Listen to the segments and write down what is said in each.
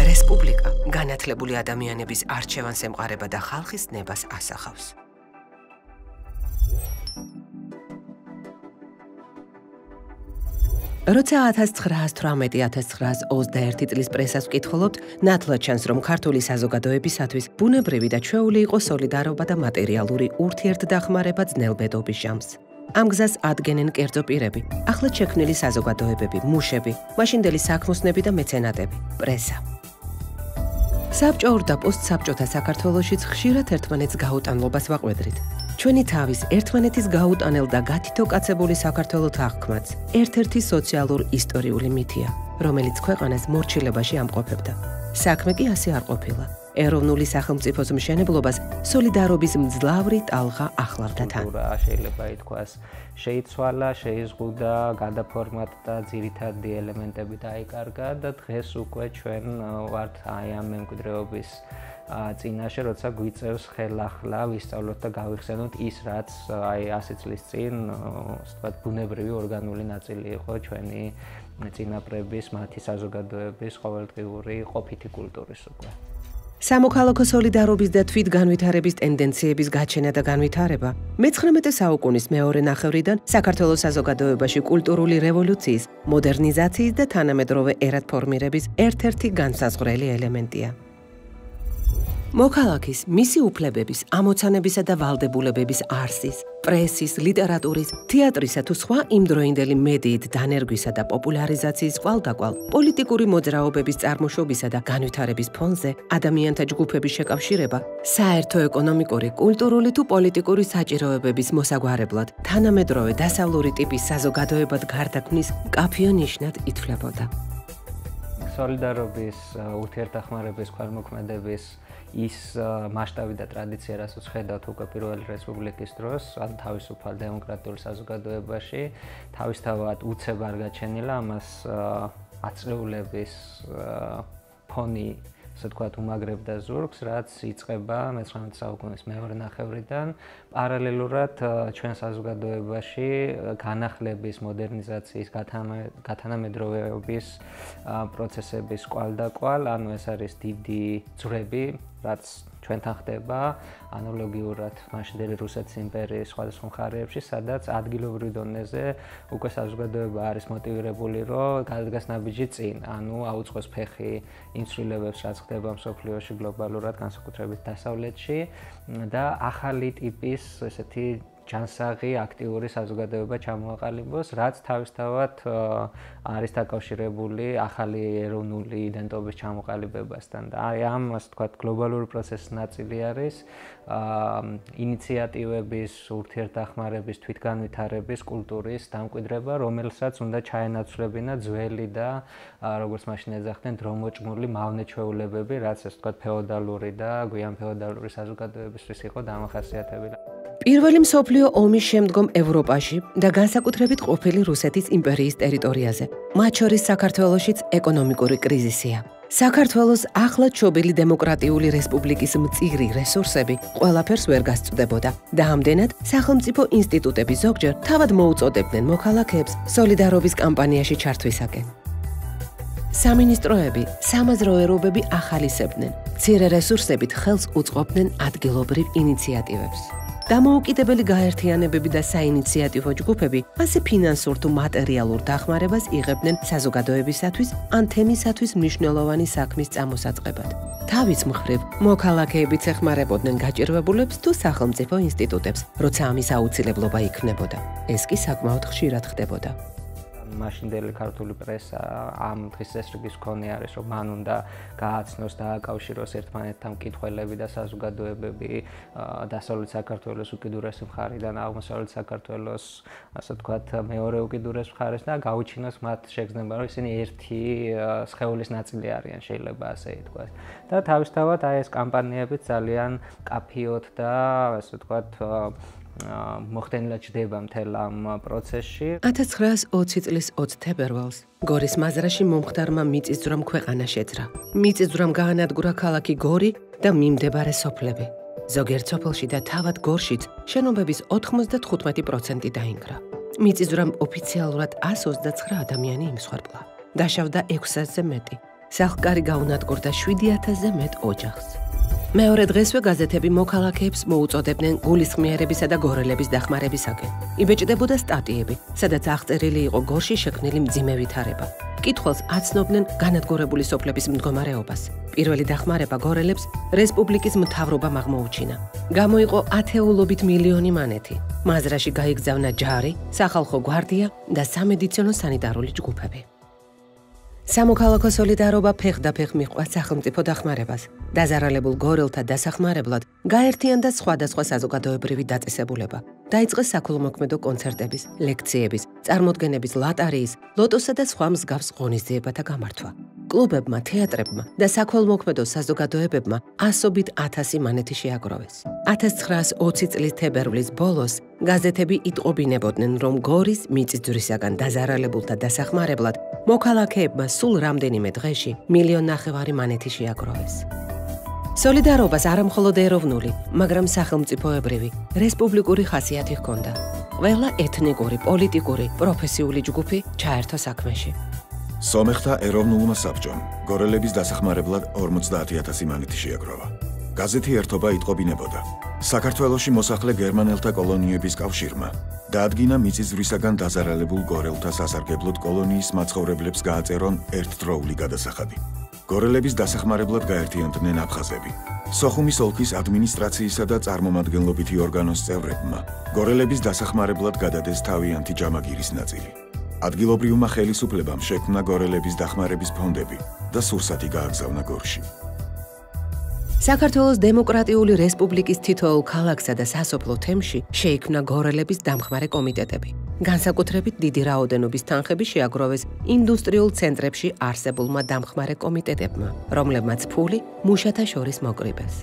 რესპუბლიკა განათლებული ადამიანების არჩევანს ემყარება და ხალხის ნებას ასახავს. როცა 1918-1921 წლის პრესას ვკითხულობთ, ნათლად ჩანს, რომ ქართული საზოგადოებისათვის ბუნებრივი და ჩვეული იყო სოლიდარობა და მატერიალური ურთიერთდახმარება ძნელბედობის ჟამს. ამ გზას ადგენენ კერძო პირები, ახლად შექმნილი საზოგადოებები, მუშები, მაშინდელი საქმოსნები და მეცენატები, პრესა. საბჭოურ და პოსტსაბჭოთა საქართველოსიც ხშირად ერთმანეთს გაუტანლობას ვაყვედრით. ჩვენი თავის ერთმანეთის გაუტანელ და გათითო კაცებული საქართველოს აღქმაც ერთ-ერთი სოციალურ ისტორიული მითია, რომელიც ქვეყანას მორჩილებაში ამყოფებდა. საქმე კი ასე არ ყოფილა. ეროვნული სახელმწიფოს მშენებლობას სოლიდარობის მძლავრი ტალღა ახლავდა თან. შეიძლება ითქვას, შეიცვალა, შეიზღუდა, გადაფორმატდა ძირითადი ელემენტები დაიკარგა და დღეს უკვე ჩვენ ვართ აი ამ მემკვიდრეობის წინაშე, როცა გვიწევს ხელახლა ვისწავლოთ და გავიხსენოთ ის, რაც აი 100 წლის წინ, ასე ვთქვათ, ბუნებრივი ორგანული ნაწილი იყო ჩვენი წინაპრების, მათი საზოგადოების ყოველდღიური ყოფითი კულტურის უკვე. სამოქალაქო სოლიდარობის და თვითგანვითარების ტენდენციების გაჩენა და განვითარება მე-19 საუკუნის მეორე ნახევრიდან საქართველოს საზოგადოებაში კულტურული რევოლუციის, მოდერნიზაციის და თანამედროვე ერად ფორმირების ერთ-ერთი განსაზღვრელი ელემენტია. მოქალაქის მისი უფლებების, ამოცანებისა და ვალდებულებების არსის, პრესის, ლიტერატურის, თეატრისა თუ სხვა იმდროინდელი მედიით დანერგვისა და პოპულარიზაციის კვალდაკვალ პოლიტიკური მოძრაობების წარმოშობისა და განვითარების ფონზე ადამიანთა ჯგუფების შეკავშირება საერთო ეკონომიკური, კულტურული თუ პოლიტიკური საჭიროებების მოსაგვარებლად თანამედროვე დასავლური ტიპის საზოგადოებად გარდაქმნის კაფიო ნიშნად ითვლებოდა. სოლიდარობის ურთიერთდახმარების ქალმოქმედების ის მასშტაბი და ტრადიცია, რასაც ხედავთ უკვე პირველი რესპუბლიკის დროს, ან თავისუფალ დემოკრატიულ საზოგადოებაში, თავისთავად უცებ არ გაჩენილა ამას აწეულების ფონი ასე ვთქვათ, უმაგრებდა ზურგს, რაც იწება მე-19 საუკუნის მეორე ნახევრიდან, პარალელურად ჩვენ საზოგადოებაში განახლების, მოდერნიზაციის, გათანამედროვეობის პროცესების კვალდაკვალ, ანუ ეს არის დიდი ძრები, რაც ჩვენთან ხდება ანალოგიურად მაშინდელი რუსეთის იმპერიის სხვადასხვა მხარეებში, სადაც ადგილობრივ დონეზე უკვე საზოგადოება არის მოტივირებული, რომ გადადგას ნაბიჯი წინ, ანუ აუწყოს ფეხი იმ ცვლილებებს, რაც ხდება მსოფლიოში გლობალურად, განსაკუთრებით დასავლეთში და ახალი ტიპის ესეთი ჯანსაღი აქტიური საზოგადოება ჩამოაყალიბოს, რაც თავისთავად არის დაკავშირებული ახალი ეროვნული იდენტობის ჩამოყალიბებასთან და აი ამ ასე ვთქვათ გლობალური პროცესის ნაწილი არის ინიციატივების, ურთიერთდახმარების, თვითგანვითარების კულტურის დამკვიდრება, რომელსაც უნდა ჩაენაცვლებინა ძველი და როგორც მაშინ ეძახდნენ დრომოჭმული მავნეჩვეულებები, რაც ასე ვთქვათ ფეოდალური და გვიან ფეოდალური საზოგადოებისთვის იყო დამახასიათებელი. პირველი მსოფლიო ომის შემდგომ ევროპაში და განსაკუთრებით ყოფილი რუსეთის იმპერიის ტერიტორიაზე, მათ შორის საქართველოშიც ეკონომიკური კრიზისია. საქართველოს ახლა ჩობილი დემოკრატიული რესპუბლიკის მწირი რესურსები ყველაფერს ვერ გასწვდებოდა და ამდენად სახელმწიფო ინსტიტუტები ზოგჯერ თავად მოუწოდებდნენ მოქალაქეებს სოლიდარობის კამპანიაში ჩართვისაკენ. სამინისტროები, სამაზრო ერობები ახალისებდნენ, მცირე რესურსებით ხელს უწყობდნენ ადგილობრივ ინიციატივებს. დამოუკიდებელი გაერთიანებები და საინიციატივო ჯგუფები ასე ფინანსურ თუ მატერიალურ დახმარებას იღებდნენ საზოგადოებისათვის ან თემისათვის მნიშვნელოვანი საქმის წამოსაწყებად. თავის მხრივ, მოქალაქეებიც ეხმარებოდნენ გაჭირვებულებს თუ სახელმწიფო ინსტიტუტებს, როცა ამის აუცილებლობა იქნებოდა. ეს კი საკმაოდ ხშირად ხდებოდა. მაშინდელი ქართული პრესა ამ დღის წესრიგის მქონე არის, რომ მან უნდა გააცნოს და აკავშიროს ერთმანეთთან მკითხველები და საზოგადოებები დასავლეთ საქართველოს უკიდურეს მხარიდან აღმოსავლეთ საქართველოს, ასე ვთქვათ, მეორე უკიდურეს მხარეს და გაუჩინოს მათ შეგრძნება, რომ ისინი ერთი სხეულის ნაწილი არიან, შეიძლება ასე ითქვას. და თავისთავად აი ეს კამპანიები ძალიან კაფიოთ და ასე ვთქვათ მოხდენილად ჩდება მთელ ამ პროცესში. 1920 წლის 20 თებერვალს გორის მაზრაში მომხდარმა მიწისძვრამ ქვეყანა შეძრა. მიწისძვრამ გაანადგურა ქალაქი გორი და მიმდებარე სოფლები. ზოგიერთ სოფელში და თავად გორშიც შენობების 95% დაინგრა. მიწისძვრამ ოფიციალურად 129 ადამიანი იმსხვერპლა. დაშავდა 600-ზე მეტი. სახლკარი გაუნადგურდა 7000-ზე მეტ ოჯახს. მეორე დღესვე გაზეთები მოქალაქეებს მოუწოდებდნენ გულისხმიერებისა და გორელების დახმარებისაკენ. იბეჭდებოდა სტატიები, სადაც აღწერილი იყო გორში შექმნილი მძიმე ვითარება. კითხულს აცნობდნენ განადგურებული სოფლების მდგომარეობას. პირველი დახმარება გორელებს რესპუბლიკის მთავრობამ აღმოუჩინა. გამოიყო ათეულობით მილიონი მანეთი. მაზრაში გაიგზავნა ჯარი, სახალხო გვარდია და სამედიცინო სანიტარული ჯგუფები. სამოქალაქო სოლიდარობა ფეხდაფეხ მიყვა სახელმწიფო დახმარებას. დაზარალებულ გორელთა დასახმარებლად გაერთიანდა სხვადასხვა საზოგადოებრივი დაწესებულება. დაიწყეს საქულმოქმედო კონცერტების, ლექციების, წარმოდგენების ლატარიის, ლოტოსა და სხვა მსგავს ღონისძიებათა გამართვა. კლუბებმა, თეატრებმა და საქველმოქმედო საზოგადოებებმა ასობით ათასი მანეთი შეაგროვეს. 1920 წლის თებერვლის ბოლოს გაზეთები იტყობინებოდნენ, რომ გორის მიწისძვრისაგან დაზარალებულთა დასახმარებლად მოქალაქეებმა სულ რამდენიმე დღეში მილიონ ნახევარი მანეთი შეაგროვეს. სოლიდარობას არამხოლოდ ეროვნული, მაგრამ სახელმწიფოებრივი, რესპუბლიკური ხასიათი ჰქონდა. ყველა ეთნიკური, პოლიტიკური, პროფესიული ჯგუფი ჩაერთო საქმეში. სომეხთა ეროვნულმა საბჭომ გორელების დასახმარებლად 50000 მანეთი შეაგროვა. გაზეთი ერთობა იტყობინებოდა. საქართველოსი მოსახლე გერმანელთა კოლონიების კავშირმა დაადგინა მიწისძვრისაგან დაზარალებულ გორელთა სასარგებლოდ კოლონიის მაცხოვრებლებს გააწერონ ერთდროული გადასახადი. გორელების დასახმარებლად გაერთიანდნენ აფხაზები. სოხუმის ოლქის ადმინისტრაციისა და წარმომადგენლობითი ორგანოს წევრებმა გორელების დასახმარებლად გადადეს თავიანთი ჯამაგირის ნაწილი. ადგილობრივმა ხელისუფლებამ შექმნა გორელების დახმარების ფონდები და სურსათი გააგზავნა გორში. საქართველოს დემოკრატიული რესპუბლიკის თითოეულ ქალაქსა და სასოფლო თემში შეიქმნა გორელების დამხმარე კომიტეტები. განსაკუთრებით დიდი რაოდენობის თანხები შეაგროვეს ინდუსტრიულ ცენტრებში არსებულმა დამხმარე კომიტეტებმა, რომლებმაც ფული მუშათა შორის მოკრიბეს.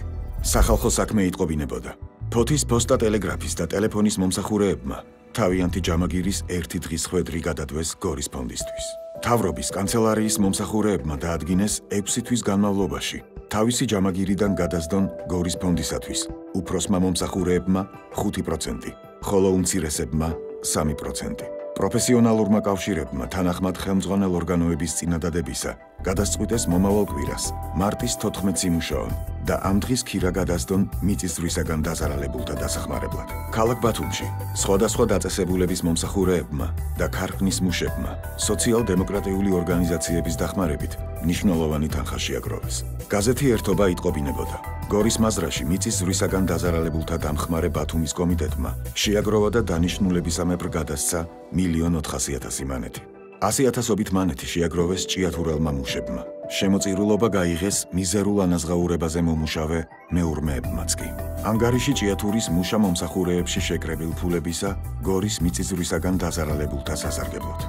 სახალხო საქმე იტყობინებოდა. ფოთის პოსტა ტელეგრაფის და ტელეფონის მომსახურეებმა თავიანთი ჯამაგირის ერთი დღის ხვედრი გადადვეს გორის ფონდისთვის. თავრობის კანცელარიის მომსახურეებმა დაადგინეს 6 თვის განმავლობაში თავისი ჯამაგირიდან გადასდონ გორის ფონდისათვის. უფროსმა მომსახურეებმა 5%, ხოლო უმცირესებმა 3%. პროფესიონალურმა კავშირებმა თანახმად ხელმძღვანელ ორგანოების წინადადებისა გადასწყვიტეს მომავალ კვირას მარტის 14 სიმუშაო და ამ დღის ქირა გადასდონ მიწისძვრისაგან დაზარალებულთა დასახმარებლად. ქალაქ ბათუმში სხვადასხვა დაწესებულების მომსახურეებმა და ქარხნის მუშებმა სოციალ-დემოკრატიული ორგანიზაციების დახმარებით ნიშნულოვანი თანხა შეაგროვეს. გაზეთი ერთობა იტყობინებოდა გორის მაზრაში მიწის ზრისაგან დაზარალებულთა დამხმარე ბათუმის კომიტეტმა შეაგროვა და დანიშნულებისამებრ გადასცა 1.400.000 მანეთი. 100.000ობით მანეთი შეაგროვეს ჭიათურელმა მუშებმა. შემოწირულობა გაიღეს მიზერულ ანაზღაურებაზე მომუშავე მეურმეებმაც კი. ანგარიში ჭიათურის მუშა მომსახურეებში შეკრებილ ფულებისა გორის მიწის ზრისაგან დაზარალებულთა სასარგებლოდ.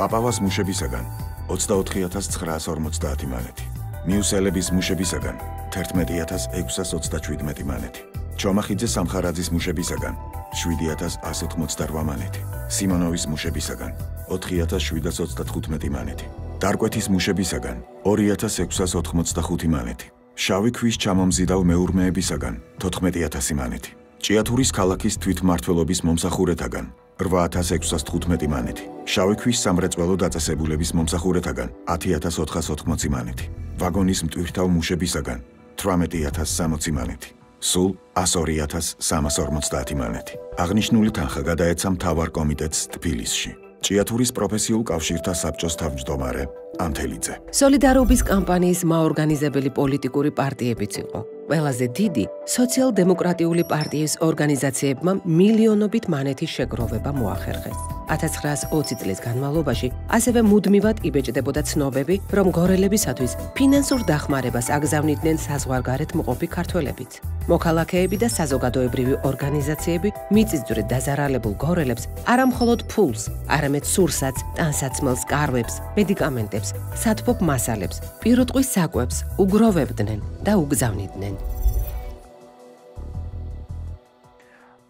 პაპავას მუშებისაგან 24950 მანეთი. მიუსელების მუშებისაგან 11627 მანეთი. ჩომახიძე სამხარაძის მუშებისაგან 7188 მანეთი. სიმონოვის მუშებისაგან 4735 მანეთი. დარკვეთის მუშებისაგან 2685 მანეთი. შავი ქვის ჩამომზიდავ მეურმეებისაგან 14000 მანეთი. ჭიათურის ქალაქის თვითმართველობის მომსახურეთაგან 8615 მანეთი. შავი ქვის სამრეწველო დაწესებულების მომსახურეთაგან 10480 მანეთი. ვაგონის მტვირთავ მუშებისაგან 18360 მანეთი. სულ 102350 მანეთი. აღნიშნული თანხა გადაეცა მთავარ კომიტეტს თბილისში. ჭიათურის პროფესიულ კავშირთა საბჭოს თავმჯდომარე ანთელიძე. სოლიდარობის კამპანიის მაორგანიზებელი პოლიტიკური პარტიებიც იყო. ყველაზე დიდი სოციალ-დემოკრატიული პარტიის ორგანიზაციებმა მილიონობით მანეთის შეგროვება მოახერხეს. 1920 წლის განმავლობაში ასევე მუდმივად იბეჭდებოდა ცნობები, რომ გორელებისათვის ფინანსურ დახმარებას აგზავნიდნენ საზღვარგარეთ მყოფი ქართველებიც. მოქალაქეები და საზოგადოებრივი ორგანიზაციები მიწისძვრით დაზარალებულ გორელებს არამხოლოდ ფულს, არამედ სურსათს, ტანსაცმელს, კარვებს, მედიკამენტებს, სათბობ მასალებს, პირუტყვის საკვებს უგროვებდნენ და უგზავნიდნენ.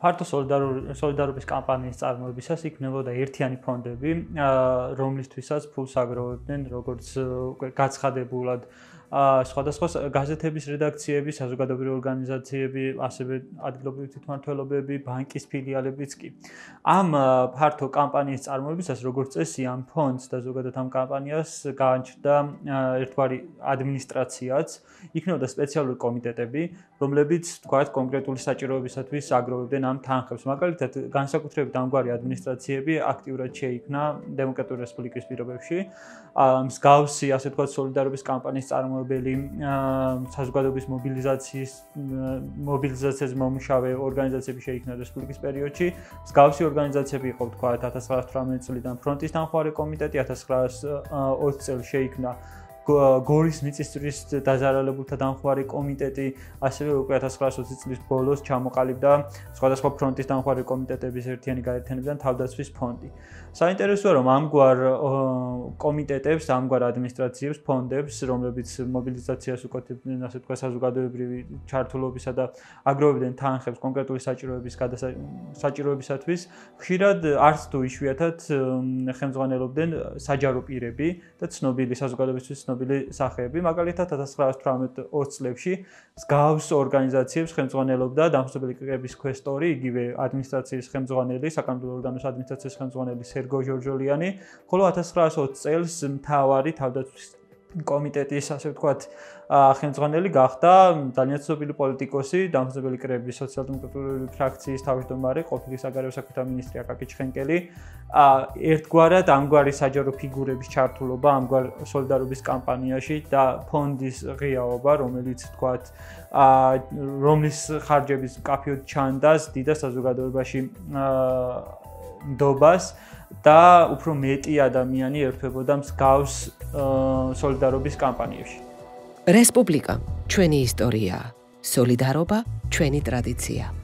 ფართო სოლიდარობის კამპანიის წარმოებისას იქნებოდა ერთიანი ფონდები, რომლისთვისაც ფულს აგროვებდნენ როგორც უკვე გაცხადებულად სხვადასხვა გაზეთების რედაქციები, საზოგადოებრივი ორგანიზაციები, ასევე ადგილობრივი თვითმმართველობები, ბანკის ფილიალებიც კი. ამ ფართო კამპანიის წარმოებისას, როგორც წესი, ამ ფონდს და ზოგადად ამ კამპანიას გაანჩნდა ერთგვარი ადმინისტრაციაც, იქნებოდა სპეციალური კომიტეტები, რომლებიც თქვათ კონკრეტული საჭიროებისათვის აგროვებდნენ ამ თანხებს. მაგალითად, განსაკუთრებით ამგვარი ადმინისტრაციები აქტიურად შეიქმნა დემოკრატიული რესპუბლიკის პირობებში. მსგავსი, ასე თქვათ, სოლიდარობის კამპანიის წარმოებელი, საზოგადოების მობილიზაციის მობილიზაციის მომშავე ორგანიზაციები შეიქმნა რესპუბლიკის პერიოდში. მსგავსი ორგანიზაციები იყო, თქვათ, 1918 წლიდან ფრონტის თანხმოვანი კომიტეტი, 1920 წელს შეიქმნა გორის მიწისძვრის დაზარალებულთა დამხმარე კომიტეტი, ასევე უკვე 1920 წლის ბოლოს ჩამოყალიბდა სხვადასხვა ფრონტის დამხმარე კომიტეტების ერთიანი გაერთიანებიდან თავდაცვის ფონდი. საინტერესოა რომ ამგვარ კომიტეტებს, ამგვარ ადმინისტრაციებს, ფონდებს, რომლებიც მობილიზაციას უკეთებდნენ, ასე თქვა საზოგადოებრივი ჩართულობისა და აგროვებდნენ თანხებს კონკრეტული საჭიროების საჭიროებისათვის, ხშირად არც თუ იშვიათად ხელმძღვანელობდნენ საჯარო პირები და ცნობილი საზოგადოებისთვის ცნობილი სახეები, მაგალითად 1918-20 წლებში მსგავს ორგანიზაციებს ხელმძღვანელობდა დამსწრებელი კრების ქვესტორი, იგივე ადმინისტრაციის ხელმძღვანელი, საკანონმდებლო ორგანოს ადმინისტრაციის ხელმძღვანელი სერგო ჟორჟოლიანი, ხოლო 1920 წელს მთავარი თავდაცვის კომიტეტის, ასე ვთქვათ, ხელმძღვანელი გახდა ძალიან ცნობილი პოლიტიკოსი, დამხმარებელი კრების სოციალ-დემოკრატიული ფრაქციის თავმჯდომარე, ყოფილი საგარეო საქმეთა მინისტრი აკაკი ჩხენკელი. ა ერთგვარად ამგვარი საჯარო ფიგურების ჩართულობა ამგვარ სოლიდარობის კამპანიაში და ფონდის ღიაობა, რომელიც ვთქვათ, ა რომლის ხარჯების კაფეოდ ჩანდას დიდ საზოგადოებაში ა ნდობას და უფრო მეტი ადამიანი ერთვებოდა მსგავს სოლიდარობის კამპანიებში. რესპუბლიკა ჩვენი ისტორიაა. სოლიდარობა ჩვენი ტრადიციაა.